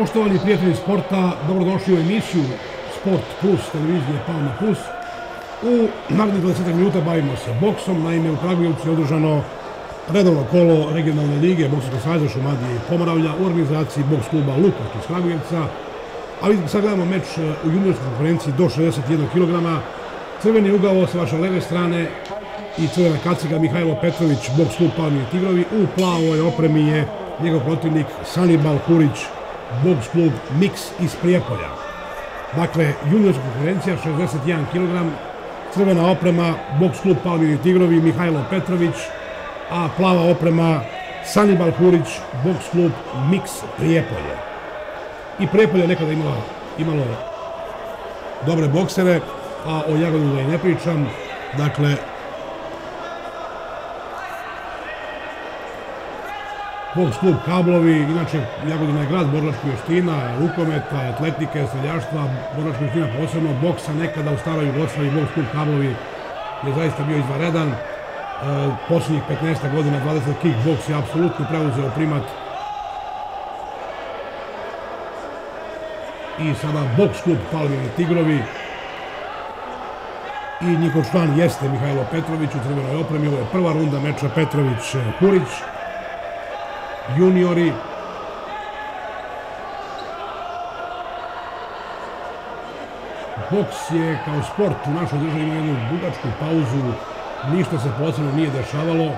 Poštovani prijatelji sporta, dobrodošli u emisiju Sport Plus televizije Palma Plus. U narednih 20 minuta bavimo se boksom, naime u Kragujevcu je održano redovno kolo regionalne lige Boksarskog savjeza Šumadije i Pomoravlja u organizaciji boks kluba Lupak iz Kragujevca. Ali sad gledamo meč e, u juniorskoj konferenciji do 61 kg. Crveni ugao sa vaše leve strane i crvena kaciga Mihajlo Petrović, boks klub Palmi Tigrovi. U plavoj opremi je njegov protivnik Sanibal Kurić, boks klub Mix iz Prijepolja. Dakle, juniorska konferencija, 61 kg, crvena oprema, boks klub Palmini Tigrovi, Mihajlo Petrović, a plava oprema Sanibal Kurić, boks klub Mix Prijepolje. I Prijepolje nekada imala, imalo dobre boksere, a o Jagodinu da i ne pričam. Dakle, Boks klub Kablovi, inače Jagodina je grad borlačkih vještina, rukometa, atletike, streljaštva, borlačkih vještina posebno, boksa nekada u staroj Jugoslaviji, Boks klub Kablovi je zaista bio izvaredan. E, posljednjih 15 godina 20 kickboks je apsolutno preuzeo primat i sada boks klub Palmini Tigrovi i njihov član jeste Mihajlo Petrović u crvenoj opremi. Ovo je prva runda meča Petrović-Kurić juniori. Boks je kao sport u našoj državi ima jednu dugačku pauzu, ništa se posebno nije dešavalo.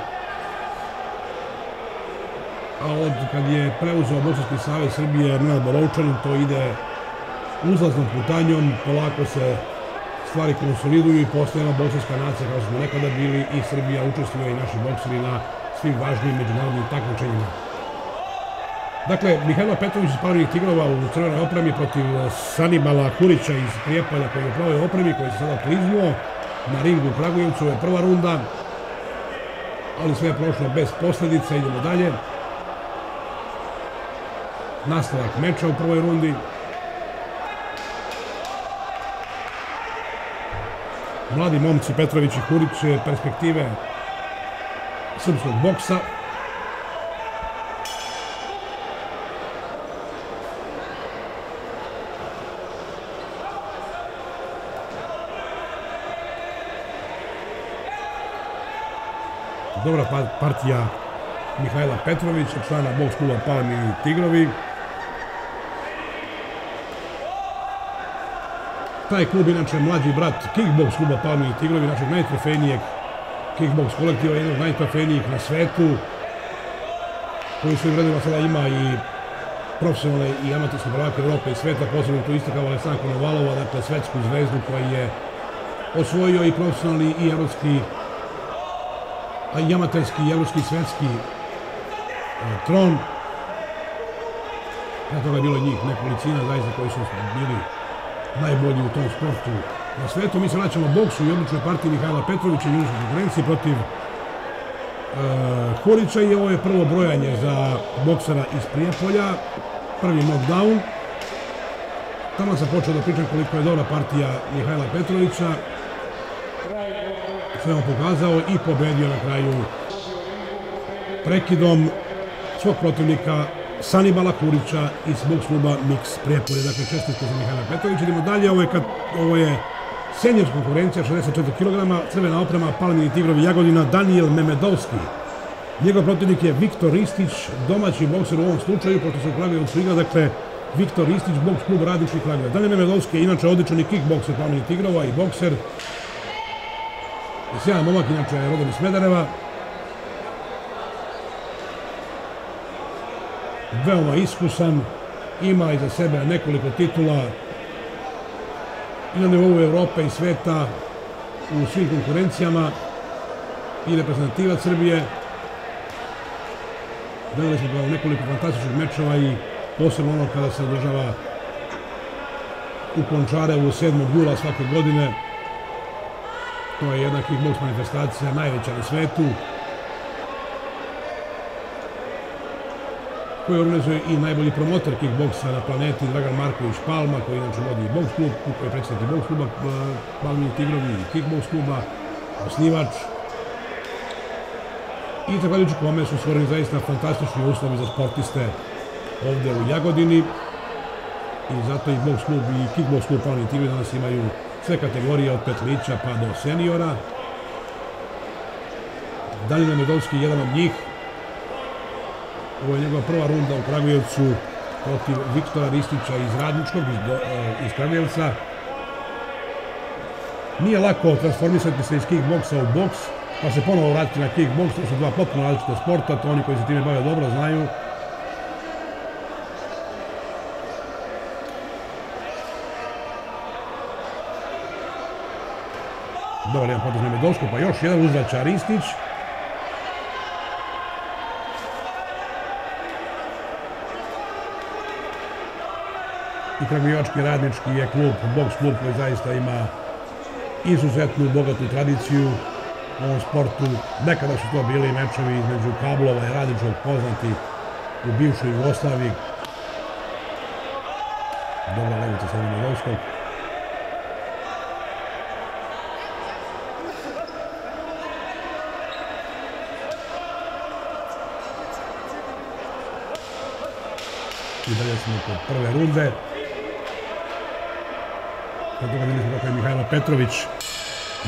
A od kad je preuzeo Boksarski savez Srbije Nenad Borovčanin, to ide uzlaznom putanjom, polako se stvari konsoliduju i postajemo boksarska nacija kao smo nekada bili i Srbija učestvuje i naši bokseri na svim važnim međunarodnim takmičenjima. Dakle, Mihajlo Petrović iz Pavljenih Tigrova u crvenoj opremi protiv Sanibala Kurića iz Prijepolja koji je u opremi, koji se sada kliznuo na ringu u Kragujevcu. je prva runda, ali sve je prošlo bez posljedica. Idemo dalje. Nastavak meča u prvoj rundi. Mladi momci Petrović i Kurić perspektive srpskog boksa. Dobra pa- partija Mihajla Petrovića, člana boks kluba Palmi i Tigrovi. Taj klub inače mlađi brat kickboks kluba Palmi i Tigrovi, našeg najtrofejnijeg kickboks kolektiva, jednog najtrofejnijih na svetu, koji svojim redima sada ima i profesionalne i amatorske prvake Europe i sveta, posebno to istakao Aleksandar Konovalova, dakle svetsku zvezdu koji je osvojio i profesionalni i evropski a i amaterski, i evropski, i svetski e, tron. Ja toga je bilo njih nekolicina, zaista koji su bili najbolji u tom sportu na svetu. Mi se vraćamo boksu i odličnoj partiji Mihajla Petrovića i juniorskoj konkurenciji protiv e, Horića i ovo je prvo brojanje za boksera iz Prijepolja. Prvi knockdown. Tamo sam počeo da pričam koliko je dobra partija Mihajla Petrovića sve on pokazao i pobedio na kraju prekidom svog protivnika Sanibala Kurića iz boks kluba Mix Prijepolje. Dakle, čestitke za Mihajla Petrovića. Idemo dalje, ovo je, kad, ovo je senjorska konkurencija, 64 kg, crvena oprema, Palmini Tigrovi Jagodina, Daniel Memedovski. Njegov protivnik je Viktor Ristić, domaći bokser u ovom slučaju, pošto se u Kragujevcu igra, dakle, Viktor Ristić, boks klub Radnički Kragujevac. Daniel Memedovski je inače odličan i kickbokser Palmini Tigrova i bokser. Sjajan momak, inače je rodom iz Smedereva. Veoma iskusan, ima iza sebe nekoliko titula i na nivou Evrope i sveta u svim konkurencijama i reprezentativac Srbije. Gledali smo u nekoliko fantastičnih mečeva i posebno ono kada se održava u Končarevu 7. jula svake godine To je jedna kickbox manifestacija najveća na svetu. koji organizuje i najbolji promotor kickboksa na planeti Dragan Marković Palma, koji inače vodi i boks klub, koji je predstavnik boks kluba Palmi Tigrovi i kickboks kluba, osnivač. I također kome su stvoreni zaista fantastični uslovi za sportiste ovde u Jagodini. i zato i box klub i kickbox klub Pavni Tivi danas imaju sve kategorije od petlića pa do seniora. Danilo Medovski jedan od njih. Ovo je njegova prva runda u Kragujevcu protiv Viktora Ristića iz Radničkog, iz, e, iz Kragujevca. Nije lako transformisati se iz kickboksa u boks, pa se ponovo vratiti na kickboks, to su dva potpuno različite sporta, to oni koji se time bave dobro znaju. Dobar jedan potez na pa još jedan uzvraća Ristić. I Kragujevački radnički je klub, boks klub koji zaista ima izuzetnu, bogatu tradiciju u ovom sportu. Nekada su to bili mečevi između Kablova i Radičog poznati u bivšoj Jugoslaviji. Dobra levica sa Milovskog. Smo kod prve runde. Kod toga vidjeli smo kako je Mihajlo Petrović,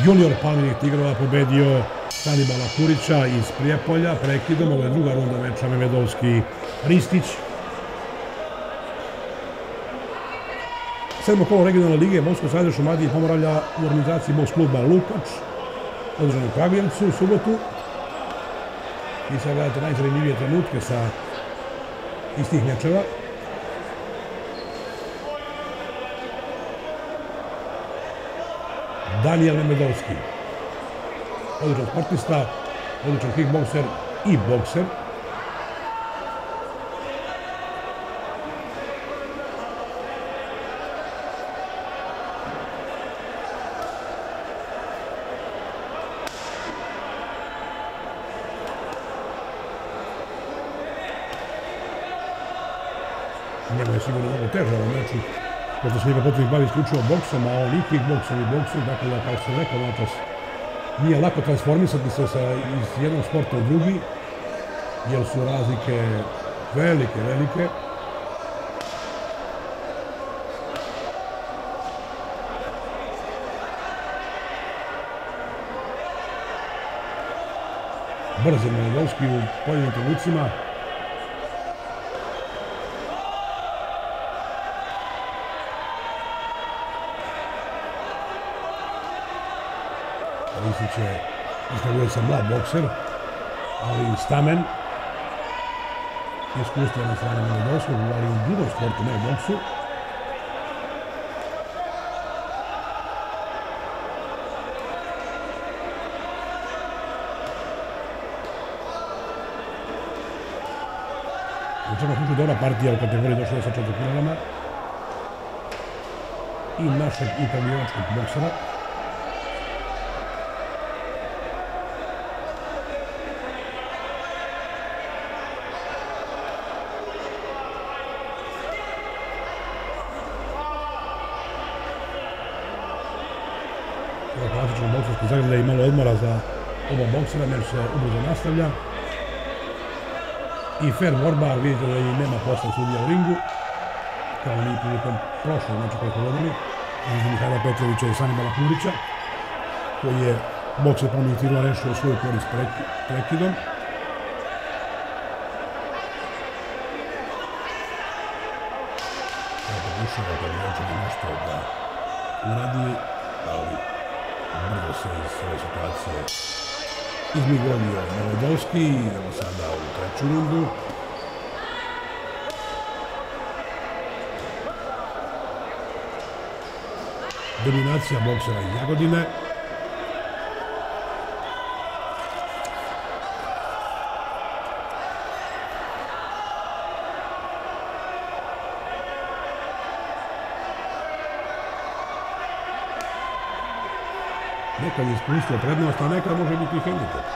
junior Palminih Tigrova, pobedio Sanibala Kurića iz Prijepolja, prekidom, ovo je druga runda meča Memedovski Ristić. Sedmo kolo regionalne lige Bosko Sajde Šumadije pomoravlja u organizaciji Boks kluba Lukač, održan u Kragujevcu u subotu. I sad gledate najzanimljivije trenutke sa istih mečeva. Daniel Nemedovski. Odličan sportista, odličan kickbokser i bokser. Njemu je sigurno mnogo teže u meču pošto se njega potrebno bavi isključivo boksom, a on i kickboksom i boksom, dakle da kao sam rekao noćas, nije lako transformisati se sa, iz jednog sporta u drugi, jer su razlike velike, velike. Brzo Melodovski u pojedinim trenucima, Risić je iskaguje se mlad bokser, ali stamen, iskustvo na strani Milodovskog, ali u drugom sportu, ne u boksu. U svakom slučaju dobra partija u kategoriji do 64 kg i našeg italijanskog boksera. Klasičnom boksarskom zagrada i malo odmora za oba boksera, meč se ubrzo nastavlja. I fair borba, vidite da i nema posla sudija u ringu, kao ni prilikom prošlog meča koji smo između Mihajla Petrovića i Sanibala Purića, koji je bokser pomenih titula rešio svoju korist prekidom. Pokušava da nešto da uradi, se iz ove situacije izmigovio Novodolski idemo sada u treću rundu. Dominacija boksera Jagodine. Nekad je iskustvo prednost, a nekad može biti hendikep.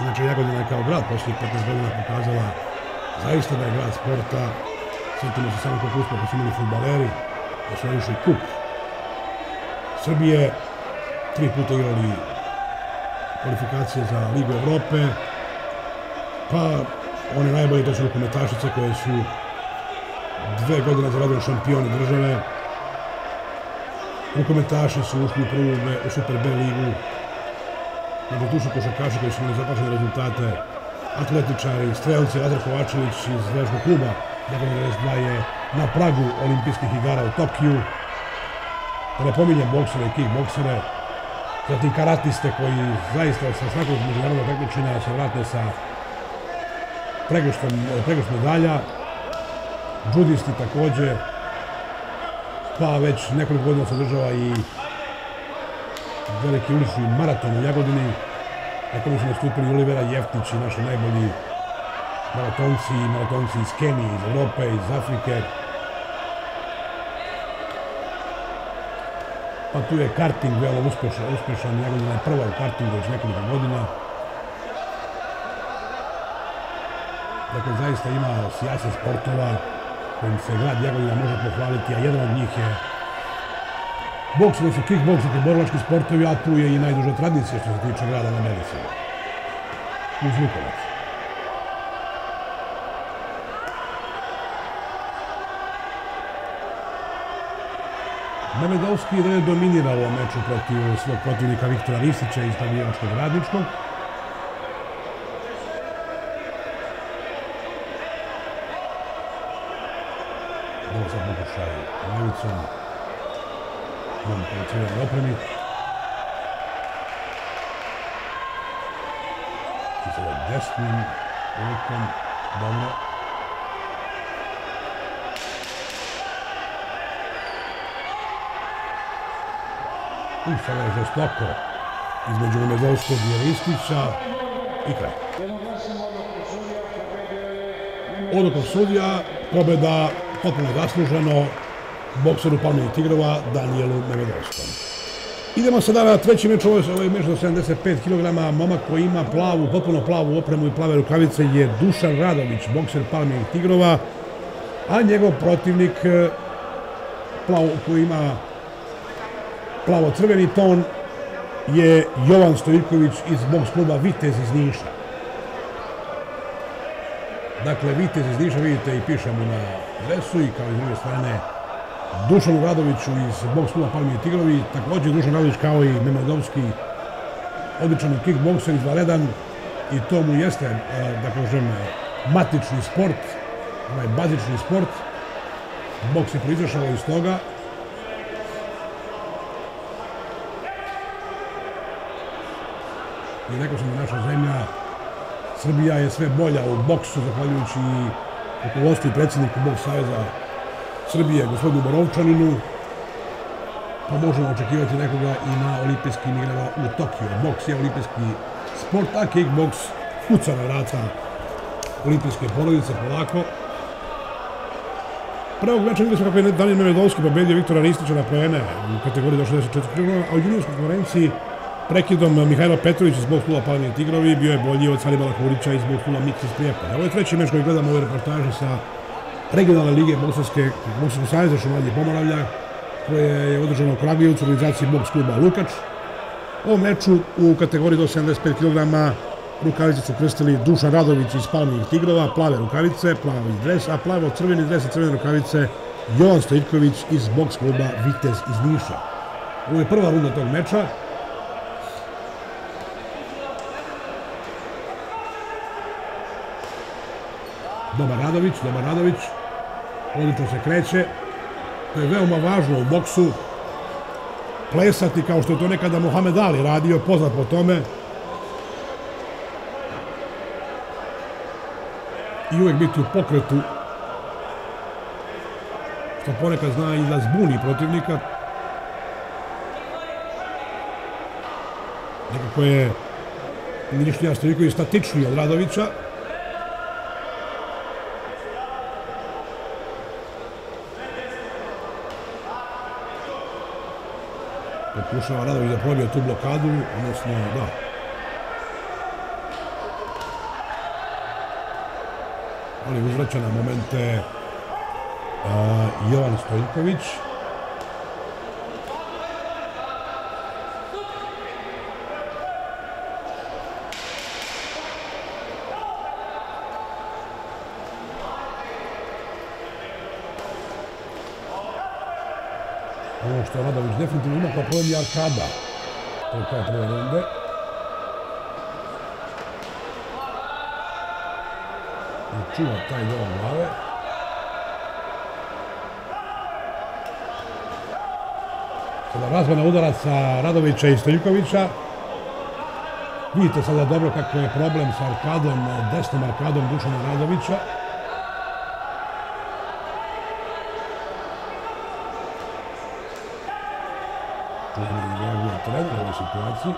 Inače, Jagodina je kao grad poslije 15 godina pokazala zaista da je grad sporta Sjetimo se samo kako uspjeha su imali futbaleri, da su kup Srbije, tri puta igrali kvalifikacije za Ligu Evrope, pa one najbolje to su rukometašice koje su dve godine za radom šampioni države. Rukometaši su ušli u prvu u Super B ligu. Znači tu su košarkaši koji su imali zapačene rezultate. Atletičari, strelci, Lazar Kovačević iz Vežnog kluba 1992 je na pragu olimpijskih igara u Tokiju. Da ne pominjem boksere i kickboksere. Zatim karatiste koji zaista sa svakog međunarodnog takmičenja se vrate sa pregršt medalja. Judisti također. Pa već nekoliko godina se i veliki ulični maraton u Jagodini na kojem su nastupili Olivera Jeftić i naši najbolji maratonci, maratonci iz Kenije, iz Europe, iz Afrike. Pa tu je karting veoma uspešan, uspešan. Jagodina je prva u kartingu već nekoliko godina. Dakle, zaista ima sjasen sportova kojim se grad Jagodina može pohvaliti, a jedan od njih je boks, su kickboks, dakle borilački sportovi, a tu je i najduža tradicija što se tiče grada na Melici. Uz Lukovac. Memedovski je dominirao u meču protiv svog protivnika Viktora Ristića iz Pavijevačkog radničkog. Dobro sad pokušaj levicom. Imamo policijevanje opremi. I sada desnim rukom. Dobro. I sada je žestoko između Nemedovskog i Ristića i kraj. Odlukom sudija, pobjeda potpuno zasluženo bokseru Palmini Tigrova Danielu Memedovskom. Idemo sada na treći meč, ovo je meč do 75 kg, momak koji ima plavu, potpuno plavu opremu i plave rukavice je Dušan Radović, bokser Palmini Tigrova, a njegov protivnik koji ima plavo-crveni ton je Jovan Stojiković iz boks kluba Vitez iz Niša. Dakle, Vitez iz Niša vidite i pišemo na dresu i kao i s druge strane Dušanu Radoviću iz boks kluba Palmi Tigrovi, također Dušan Radović kao i Memedovski, odličan kickbokser izvaredan i to mu jeste, da kažem, matični sport, ovaj bazični sport. Boks je proizašao iz toga. I rekao sam da naša zemlja, Srbija je sve bolja u boksu, zahvaljujući rukovodstvu i predsjedniku Boks Saveza Srbije, gospodinu Borovčaninu, pa možemo očekivati nekoga i na olimpijskim igrama u Tokiju. Boks je olimpijski sport, a kickboks kuca na vrata olimpijske porodice polako. Prvog večera vidjeli smo kako je Daniel Memedovski pobedio Viktora Ristića na poene u kategoriji do 64 kg, a u juniorskoj konferenciji prekidom Mihajla Petrović iz Bog kluba Palmini Tigrovi bio je bolji od Salibala Hurića iz Bog kluba Miksa Prijepolja. Ovo je treći meč koji gledamo u ovoj reportaži sa regionalne lige Boksarske, Boksarskog savjeza Šumadije Pomoravlja, koje je održano u Kragujevcu u organizaciji Boks kluba Lukač. Ovom meču u kategoriji do 75 kg rukavice su krstili Dušan Radović iz Palminih Tigrova, plave rukavice, plavi dres, a plavo crveni dres i crvene rukavice Jovan Stojitković iz boks kluba Vitez iz Niša. Ovo je prva runda tog meča. Dobar Radović, Dobar Radović. Odlično se kreće. To je veoma važno u boksu. Plesati kao što je to nekada Mohamed Ali radio, poznat po tome. I uvijek biti u pokretu. Što ponekad zna i da zbuni protivnika. Nekako je Milišnja Stojiković statičniji od Radovića. Pokušava Radović da probije tu blokadu, odnosno da. Ali uzvraća na momente Jovan Stojković. Što Radović definitivno ima kao problem je arkada. To je kao prve runde. I čuva taj deo glave. Sada razmena udaraca Radovića i Stoljkovića. Vidite sada dobro kako je problem sa arkadom, desnom arkadom Dušana Radovića. Situaciji.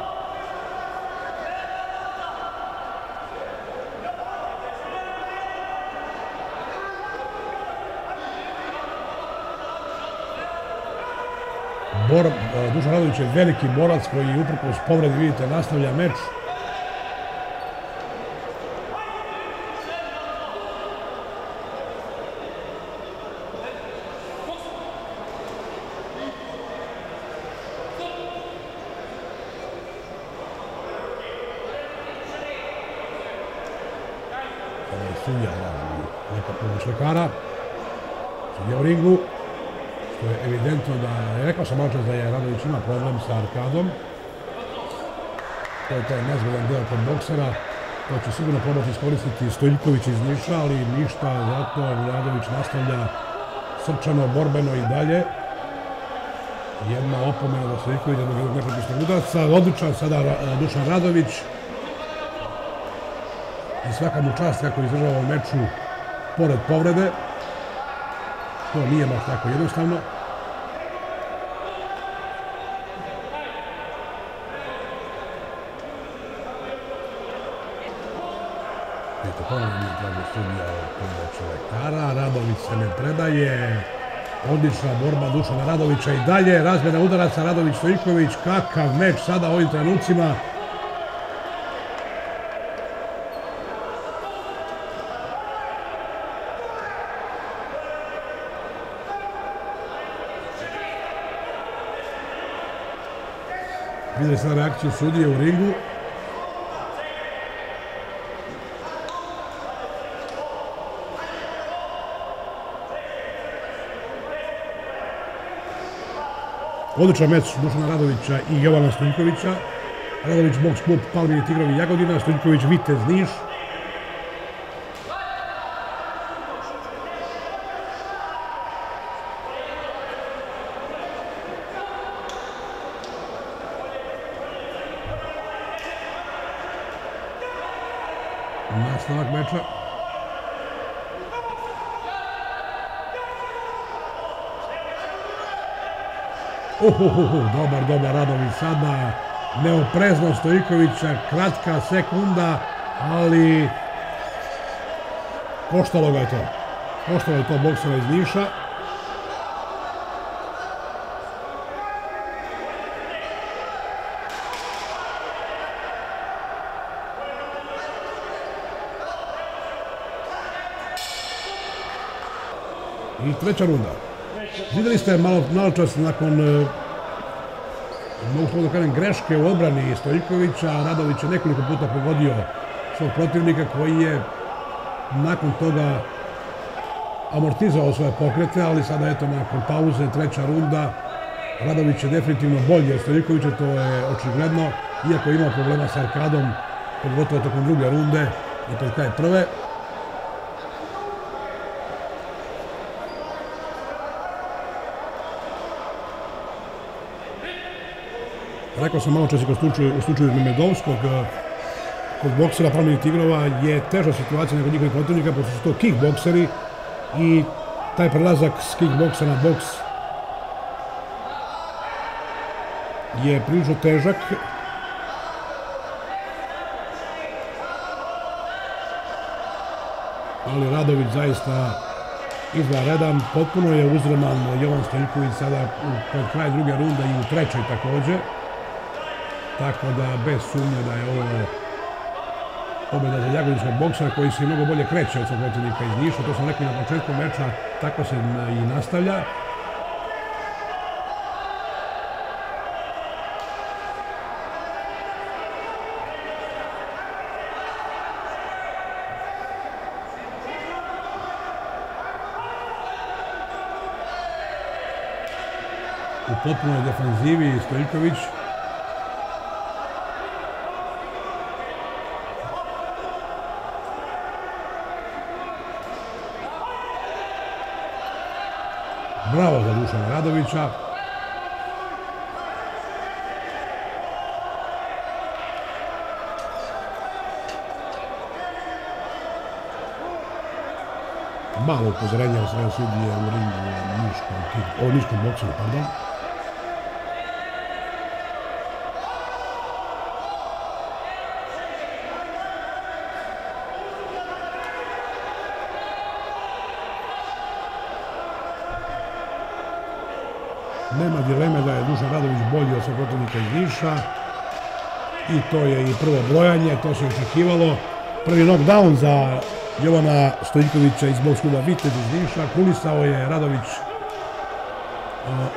Bor, Dušan Radović je veliki borac koji uprkos povredi, vidite, nastavlja meč. Sudija neka pomoć lekara, sudija u ringu, što je evidentno da, rekao sam malo da je Radović ima problem sa arkadom, to je taj nezgodan deo kod boksera, to će sigurno probati iskoristiti iz Niša, ali ništa, zato Radović nastavlja srčano, borbeno i dalje. Jedna opomena do Stojiljkovića, jednog nepropisnog udarca, odličan sada Dušan Radović, i svaka mu čast kako izdržava u meču pored povrede. To nije baš tako jednostavno. Vidite, ponovno mi traži sudija pomoć lekara. Radović se ne predaje. Odlična borba Dušana Radovića i dalje. Razmjena udaraca Radović-Stojković. Kakav meč sada u ovim trenucima. Vidjeli sada reakciju sudije u ringu. Odličan meč Dušana Radovića i Jovana Stojkovića. Radović boks klub Palmini Tigrovi Jagodina, Stojković Vitez Niš. nastavak meča. Uhuhuhu, dobar, dobar Radović sada. Neoprezno Stojikovića, kratka sekunda, ali koštalo ga je to. Koštalo je to boksera iz Niša. I treća runda. Vidjeli ste malo, malo čas nakon mogu da kažem greške u odbrani Stojkovića, Radović je nekoliko puta pogodio svog protivnika koji je nakon toga amortizao svoje pokrete, ali sada eto nakon pauze, treća runda, Radović je definitivno bolji od Stojkovića, to je očigledno, iako ima problema sa arkadom, pogotovo tokom druge runde i pred kraj prve. Rekao sam malo čas i kod slučaju, u slučaju Memedovskog, kod boksera Promeni Tigrova je teža situacija nego njihovih protivnika, pošto su to kickbokseri i taj prelazak s kickboksa na boks je prilično težak. Ali Radović zaista izvanredan, potpuno je uzreman Jovan Stojković sada pred kraj druge runde i u trećoj također. Tako da, bez sumnje da je ovo pobjeda za Jagodinskog boksera koji se mnogo bolje kreće od svog protivnika iz Niša. To sam rekao na početku meča, tako se i nastavlja. u potpunoj defanzivi Stojković. Bravo za Dušana Radovića. Malo upozorenja od sudije u ringu o Niškom boksu, pardon. Nema dileme da je Dušan Radović bolji od svog protivnika iz Niša. I to je i prvo brojanje, to se očekivalo. Prvi knockdown za Jovana Stojikovića iz boks kluba Vitez iz Niša. Kulisao je Radović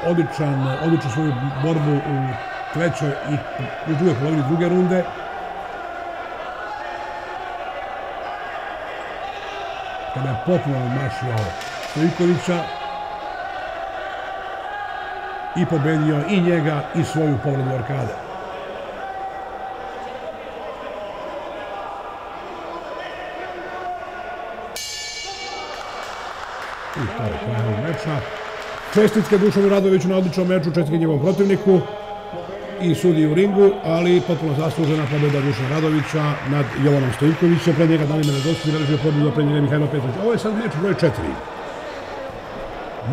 odličan, odličan svoju borbu u trećoj i u drugoj polovini druge runde. Kada je potpuno mašio Stojikovića, i pobedio i njega i svoju povredu arkade. I to je kraj meča. Čestitke Dušanu Radoviću na odličnom meču, čestitke njegovom protivniku i sudi u ringu, ali potpuno zaslužena pobjeda Dušana Radovića nad Jovanom Stojkovićem. Pre njega Danime Nedoski, režio pobjedu, pre njega Mihajlo Petrović. Ovo je sad meč broj četiri.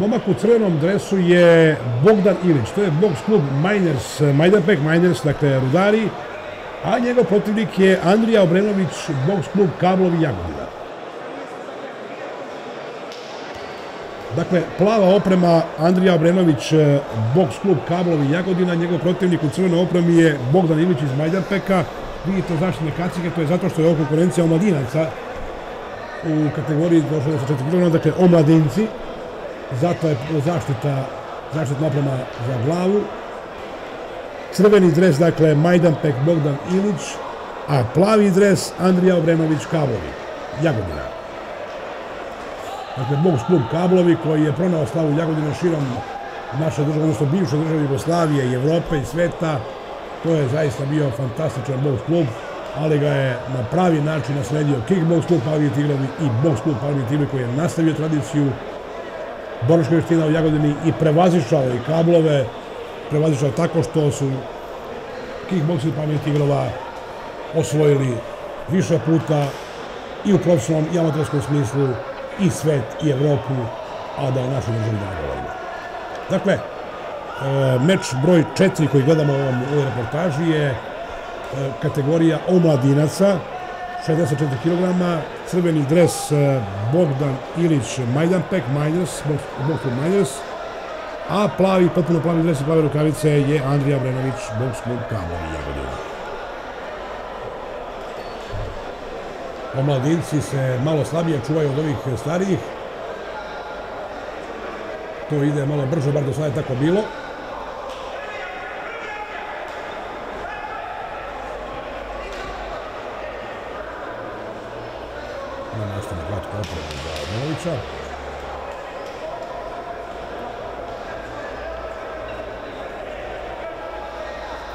Momak u crvenom dresu je Bogdan Ilić, to je box klub Miners, Majdanpek Miners, dakle Rudari, a njegov protivnik je Andrija Obrenović, box klub Kablovi Jagodina. Dakle, plava oprema Andrija Obrenović, box klub Kablovi Jagodina, njegov protivnik u crvenoj opremi je Bogdan Ilić iz Majdanpeka. Vidite zaštitne kacike, to je zato što je ovo konkurencija omladinaca u kategoriji do 64 kg, dakle omladinci zato je zaštita, zaštitna oprema za glavu. Crveni dres, dakle, Majdanpek Bogdan Ilić, a plavi dres Andrija Obrenović Kablovi, Jagodina. Dakle, box klub Kablovi koji je pronao slavu Jagodina širom naše države, odnosno bivše države Jugoslavije i Evrope i sveta. To je zaista bio fantastičan box klub, ali ga je na pravi način nasledio kickbox klub Pavije Tigrovi i box klub Pavije Tigrovi koji je nastavio tradiciju borička vještina u Jagodini i prevazišao i kablove, prevazišao tako što su kickboxi pamet igrova osvojili više puta i u profesionalnom i amatorskom smislu i svet i Evropu, a da je državi nagovorimo. Dakle, e, meč broj četiri koji gledamo u ovoj reportaži je e, kategorija omladinaca, 64 kg, crveni dres e, Bogdan Ilić Majdanpek, Miners, Bogdan Miners, a plavi, potpuno plavi dres i plave rukavice je Andrija Brenović, Boks klub Jagodina. Omladinci se malo slabije čuvaju od ovih starijih. To ide malo brže, bar do sada je tako bilo. Milovića.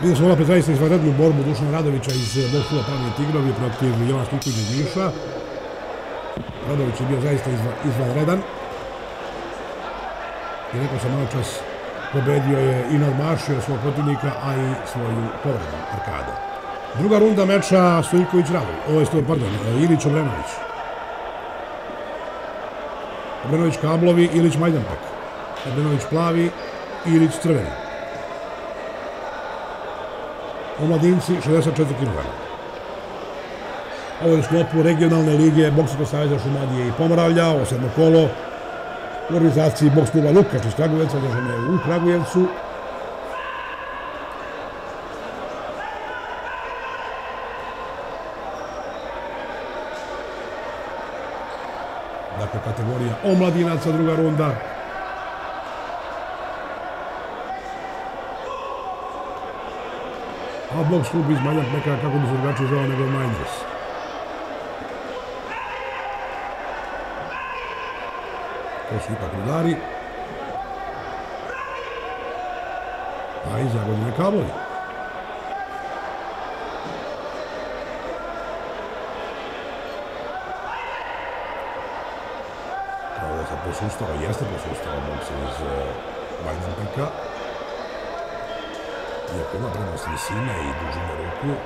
Vidio smo opet zaista izvanrednu borbu Dušana Radovića iz Bokula Pravni Tigrovi protiv Jovana Stojkovića iz Niša. Radović je bio zaista izvanredan. I rekao sam malo čas pobedio je i nadmašio svog protivnika, a i svoju povredu arkada. Druga runda meča Stojković Radović, ovo je, pardon, Ilić Obrenović. Obrenović kablovi, Ilić Majdanpak. Obrenović plavi, Ilić crveni. Omladinci 64 kg. Ovo je u sklopu regionalne lige Bokskog savjeza Šumadije i Pomoravlja, ovo sedmo kolo u organizaciji boks kluba Lukač iz Kragujevca, održane u Kragujevcu. Dakle kategorija omladinaca, druga runda. A box klub iz Majdanpeka, kako bi se drugačije zvao nego Miners. To su ipak rudari. A iz Jagodine kablovi. Posustao, jeste posustao bokser iz Majdanpeka. Iako ima prednost visine i dužine ruku,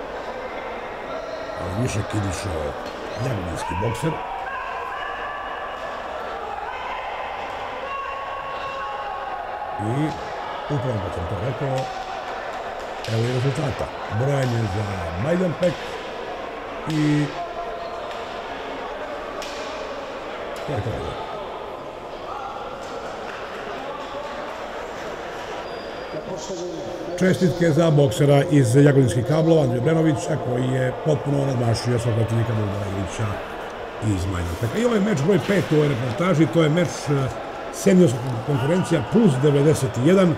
ali više kidiše jagodinski bokser. I upravo kad sam to rekao, evo i rezultata. Brojanje za Majdanpek i to je. Čestitke za boksera iz Jagodinskih kablova, Andrija Brenovića, koji je potpuno nadmašio svog protivnika Bogdanovića iz Majdanpeka. I ovaj meč broj 5 u ovoj reportaži, to je meč seniorska konkurencija plus 91.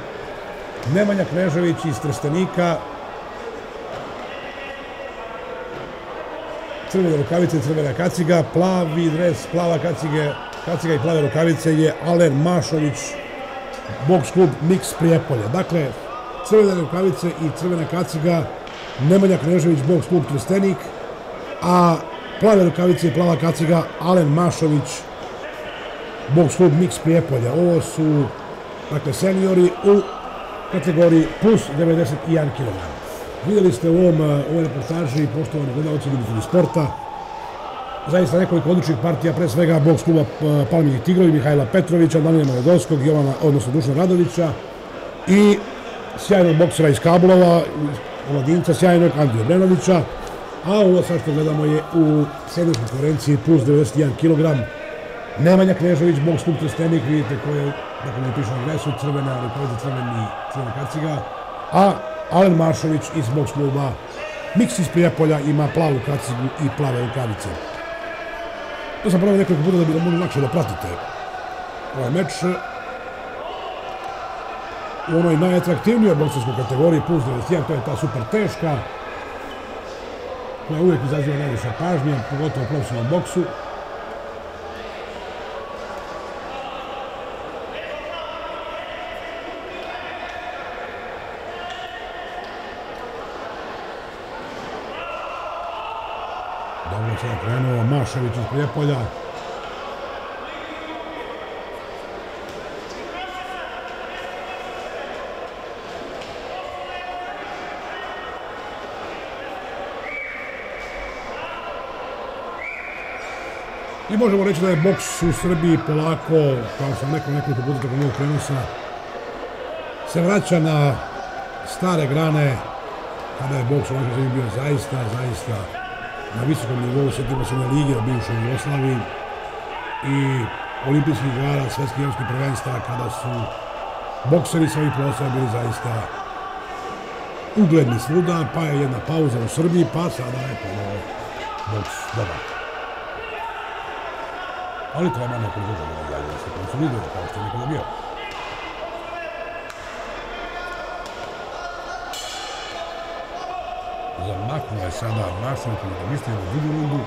Nemanja Knežević iz Trstenika. Crvene rukavice, crvena kaciga, plavi dres, plava kacige, kaciga i plave rukavice je Alen Mašović, boks klub Mix Prijepolje. Dakle, crvene rukavice i crvena kaciga, Nemanja Knežević, boks klub Trstenik, a plave rukavice i plava kaciga, Alen Mašović, boks klub Mix Prijepolja. Ovo su, dakle, seniori u kategoriji plus 91 kg. Vidjeli ste u ovom, ovoj reportaži, poštovani gledalci ljubitelji sporta, zaista nekoliko odličnih partija, pre svega boks kluba Palminih Tigrovi, Mihajla Petrovića, Danila Maledovskog, Jovana, odnosno Dušana Radovića i sjajnog boksera iz Kablova, omladinca, sjajnog Andrija Brenovića, a ovo sad što gledamo je u sedmoj konkurenciji plus 91 kg. Nemanja Knežević, boks klub Trstenik, vidite ko je, dakle ne piše crvena, rukavica crveni, crvena kaciga, a Alen Maršović iz boks kluba Miks iz Prijepolja ima plavu kacigu i plave rukavice. To sam pravio nekoliko puta da bi da mogu lakše da pratite ovaj meč. U onoj najatraktivnijoj bokserskoj kategoriji plus 91, to je ta super teška, koja uvijek izaziva najviše pažnje, pogotovo u profesionalnom boksu. Dobro se je Mašević iz Prijepolja. I možemo reći da je boks u Srbiji polako, kao sam rekao nekoliko puta tokom ovog prenosa, se vraća na stare grane kada je boks u našoj zemlji bio zaista, zaista na visokom nivou, sjetimo se na lige u bivšoj Jugoslaviji i olimpijskih igara, svetskih evropskih prvenstva, kada su bokseri svojih proslava bili zaista ugledni svuda, pa je jedna pauza u Srbiji, pa sada je ponovo boks dobar. Ali treba neko drugo da dalje da se konsoliduje, kao što je nekada bio. Zamaknuo je sada Mašović da misli na drugu rundu.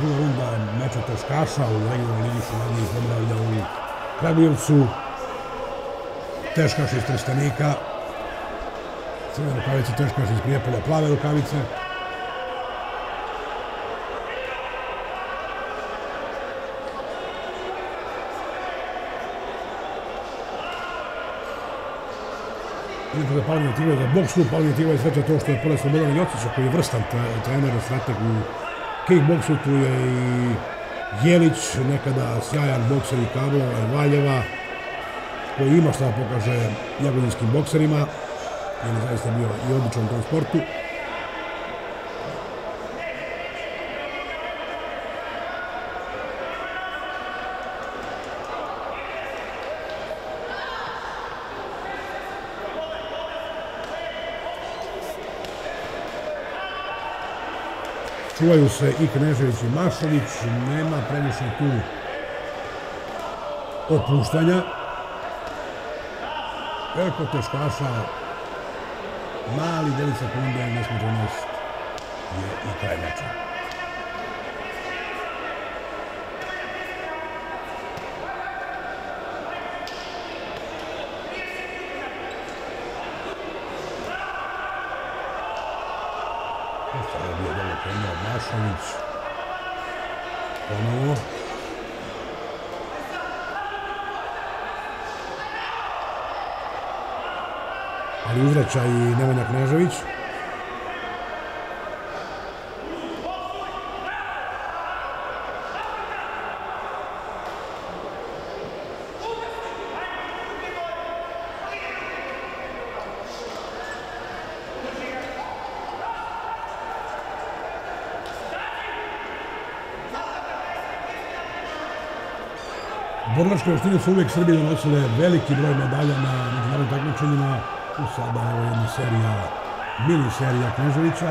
Druga runda meča Toškaša u regionalnoj ligi Šumadije Pomravlja u Kragujevcu. Teškaš iz Trstanika. Crvene rukavice, Teškaš iz Prijepolja, plave rukavice. Vidite da Palmija Tigova, da boks klub Palmija Tigova je sreća to što je pored Slobodana Jocića koji je vrstan trener, strateg u kickboksu, tu je i Jelić, nekada sjajan bokser i Kablova i Valjeva, koji ima šta pokaže jagodinskim bokserima, jer je zaista bio i odličan u tom sportu. Čuvaju se i Knežević i Mašović, nema previše tu opuštanja. Veliko teškaša, mali 9 sekunde, nesmoženost je i kraj meča. Sada je bio dobro krenuo Mašović. Ponovo. Ali uzvraća i Nemanja Knežević. Borilačke veštine su uvijek Srbije donosile veliki broj medalja na međunarodnim takmičenjima. Tu sada je jedna serija, mini serija Kneževića.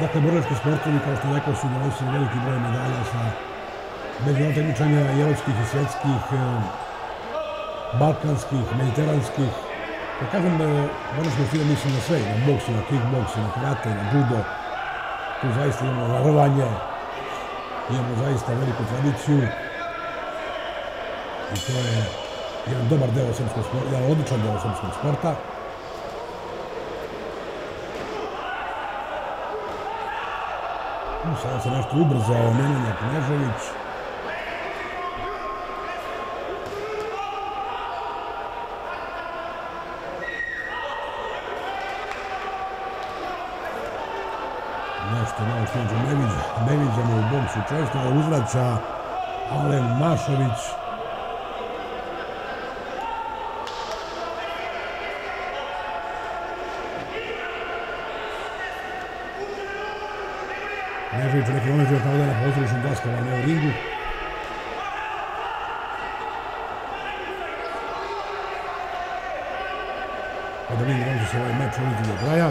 Dakle, borilački sportovi, kao što rekao, su donosili veliki broj medalja sa međunarodnih takmičenja evropskih i svjetskih, eh, balkanskih, mediteranskih. Kad kažem da borilačke veštine mislim na sve, na boks, na kickboks, na karate, na judo. Tu zaista imamo narovanje, imamo zaista veliku tradiciju i to je jedan dobar deo srpskog sporta, jedan odličan deo srpskog sporta. Sada se nešto ubrzao Nemanja Knežević. Nešto malo što ne ne viđamo u boksu često, ali uzvraća Alen Mašović. Nežević bio kao da je na pozorišnom daskama, ne u ringu. Pa da će se ovaj meč do kraja.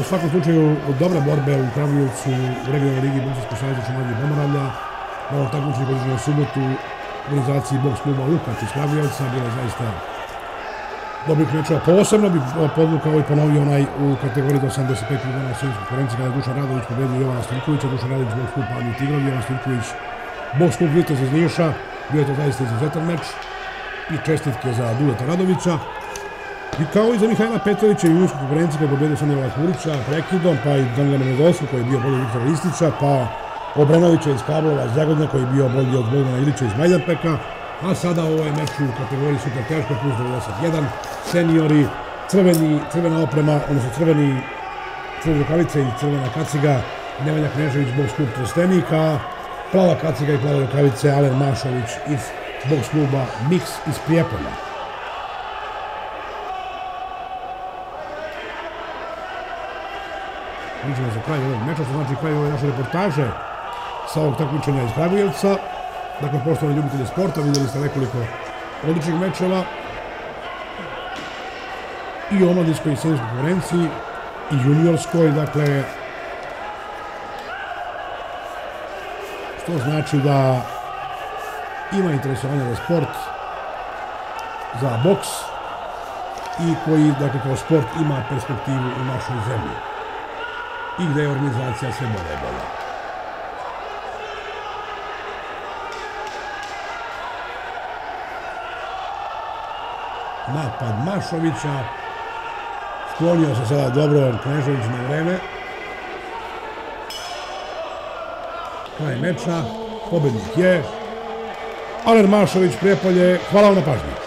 U svakom slučaju, dobra borbe u Kragujevcu u regionalnoj ligi Boksačko savjeza Šumadije Pomoravlja. Na ovom takmičenju koji u subotu u organizaciji boks kluba Lukač iz Kragujevca bila zaista dobrih mečeva. Posebno bi podvukao i ponovio onaj u kategoriji do 85 kg na svjetskoj konferenciji kada je Dušan Radović pobedio Jovana Stilkovića, Dušan Radović boks klub Pavni Tigrov, Jovan Stilković boks klub Vitez iz Niša. Bio je to zaista izuzetan meč i čestitke za Duleta Radovića. I kao i za Mihajla Petrovića i u Uljskoj konferenciji kada je pobedio Kurića prekidom, pa i Danila Menedosku koji je bio bolji Viktora Istića, pa Obrenovića iz Kablova, Zagodnja koji je bio bolji od Bogdana Ilića iz Majdanpeka, a sada ovo je meč u kategoriji super teško plus 91 seniori, crveni, crvena oprema, odnosno crveni crvene rukavice i crvena kaciga, Nemanja Knežević, boks klub Trstenika, plava kaciga i plave rukavice, Alen Mašović iz boks kluba Mix iz Prijepolja. Vidimo za kraj ovog meča, znači kraj ove naše reportaže sa ovog takmičenja iz Kragujevca. Dakle, poštovani ljubitelji sporta, vidjeli ste nekoliko odličnih mečeva i omladinskoj i seniorskoj i juniorskoj, dakle, što znači da ima interesovanja za sport, za boks i koji, dakle, kao sport ima perspektivu u našoj zemlji i gde je organizacija sve bolje i bolje. Napad Mašovića. Sklonio se sada dobro Knežević na vreme. Kraj meča. Pobednik je. Alen Mašović, Prijepolje. Hvala vam na pažnju.